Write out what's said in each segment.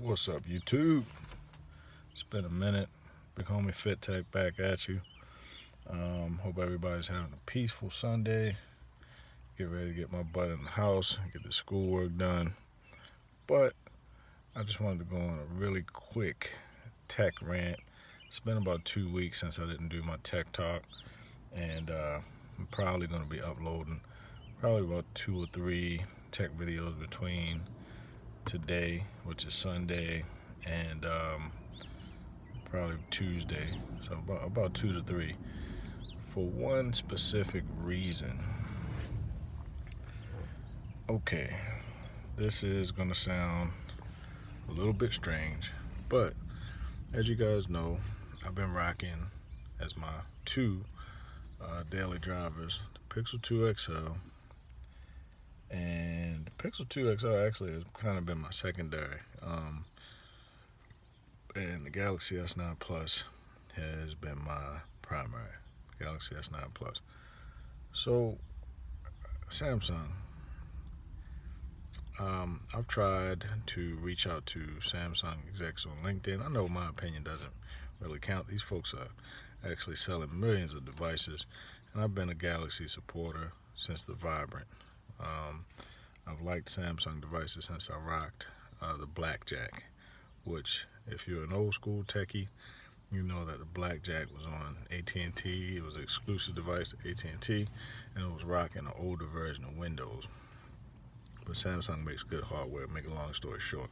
What's up, YouTube? It's been a minute. Big homie Fit Tech back at you. Um, hope everybody's having a peaceful Sunday. Get ready to get my butt in the house, get the schoolwork done. But I just wanted to go on a really quick tech rant. It's been about two weeks since I didn't do my tech talk, and uh, I'm probably going to be uploading probably about two or three tech videos between today, which is Sunday, and um, probably Tuesday. So about, about two to three. For one specific reason. Okay, this is gonna sound a little bit strange, but as you guys know, I've been rocking as my two uh, daily drivers, the Pixel 2 XL Pixel 2 XL actually has kind of been my secondary. Um, and the Galaxy S9 Plus has been my primary. Galaxy S9 Plus. So, Samsung. Um, I've tried to reach out to Samsung execs on LinkedIn. I know my opinion doesn't really count. These folks are actually selling millions of devices, and I've been a Galaxy supporter since the Vibrant. Um, I've liked Samsung devices since I rocked uh, the Blackjack, which if you're an old school techie, you know that the Blackjack was on AT&T. It was an exclusive device to AT&T, and it was rocking an older version of Windows. But Samsung makes good hardware, make a long story short.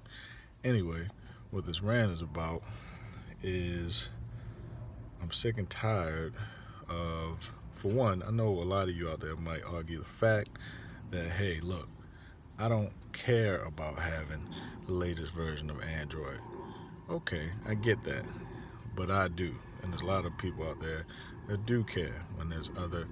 Anyway, what this rant is about is I'm sick and tired of, for one, I know a lot of you out there might argue the fact that, hey, look, I don't care about having the latest version of Android. Okay, I get that, but I do. And there's a lot of people out there that do care when there's other